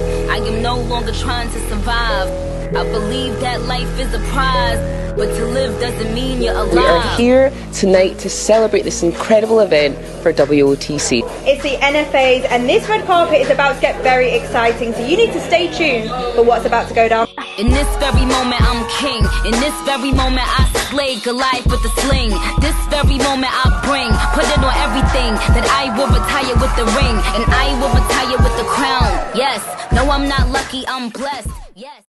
I am no longer trying to survive. I believe that life is a prize, but to live doesn't mean you're alive. We are here tonight to celebrate this incredible event for WOTC. It's the NFAs, and this red carpet is about to get very exciting, so you need to stay tuned for what's about to go down. In this very moment, I'm king. In this very moment, I slay Goliath with a sling. This very moment, I bring, put it on everything that I will retire with the ring, and I will retire with the crown. Yes, no, I'm not lucky, I'm blessed. Yes.